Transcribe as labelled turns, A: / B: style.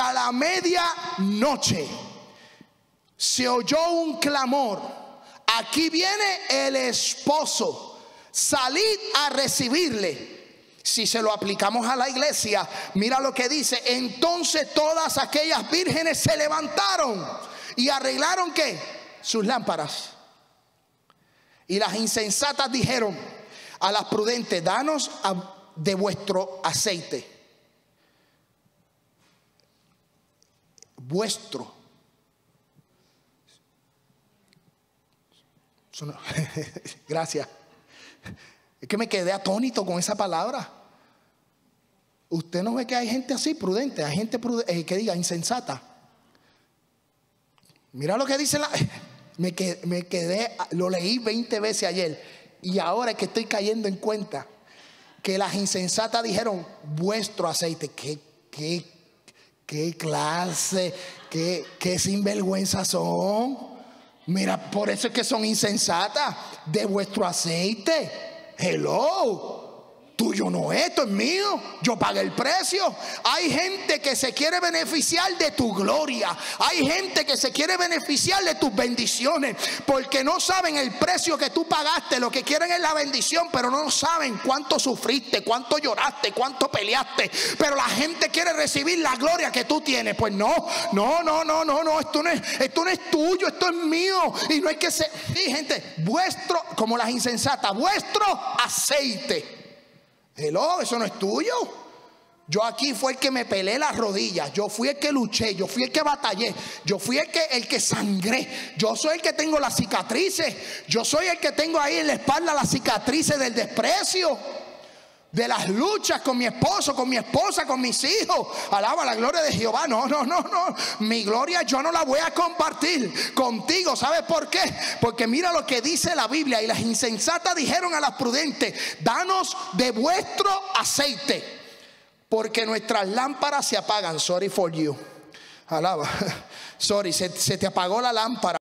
A: a la medianoche se oyó un clamor. Aquí viene el esposo. Salid a recibirle. Si se lo aplicamos a la iglesia, mira lo que dice. Entonces todas aquellas vírgenes se levantaron y arreglaron qué? Sus lámparas. Y las insensatas dijeron a las prudentes, danos de vuestro aceite. Vuestro. Gracias. Es que me quedé atónito con esa palabra. Usted no ve que hay gente así, prudente, hay gente eh, que diga insensata. Mira lo que dice la... Me quedé, me quedé, lo leí 20 veces ayer y ahora es que estoy cayendo en cuenta que las insensatas dijeron, vuestro aceite, qué, qué, qué clase, qué, qué sinvergüenza son. Mira, por eso es que son insensatas de vuestro aceite. Hello tuyo no es, esto es mío, yo pagué el precio. Hay gente que se quiere beneficiar de tu gloria, hay gente que se quiere beneficiar de tus bendiciones, porque no saben el precio que tú pagaste, lo que quieren es la bendición, pero no saben cuánto sufriste, cuánto lloraste, cuánto peleaste, pero la gente quiere recibir la gloria que tú tienes. Pues no, no, no, no, no, no, esto no es, esto no es tuyo, esto es mío. Y no hay que ser, sí, gente, vuestro, como las insensatas, vuestro aceite Eso no es tuyo. Yo aquí fue el que me pelé las rodillas, yo fui el que luché, yo fui el que batallé, yo fui el que, el que sangré, yo soy el que tengo las cicatrices, yo soy el que tengo ahí en la espalda las cicatrices del desprecio de las luchas con mi esposo, con mi esposa, con mis hijos. Alaba la gloria de Jehová. No, no, no, no. Mi gloria yo no la voy a compartir contigo. ¿Sabes por qué? Porque mira lo que dice la Biblia. Y las insensatas dijeron a las prudentes, danos de vuestro aceite. Porque nuestras lámparas se apagan. Sorry for you. Alaba. Sorry, se, se te apagó la lámpara.